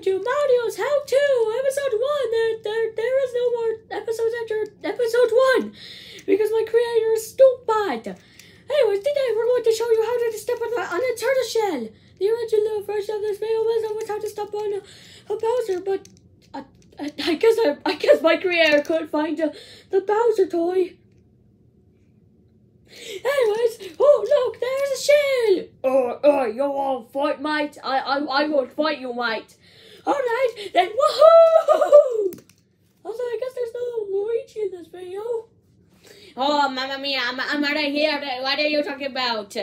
Welcome to Mario's How To, episode one. There, there, there is no more episodes after episode one because my creator is stupid. Anyways, today we're going to show you how to step on, on a turtle shell. The original version of this video was always how to step on a, a Bowser, but I, I, I guess I, I guess my creator couldn't find a, the Bowser toy. Anyways, oh look, there's a shell. Oh, oh, you won't fight, mate. I, I, I won't fight you, mate. All right, then woohoo! Also, I guess there's no Luigi in this video. Oh, mamma mia, I'm, I'm right here. What are you talking about?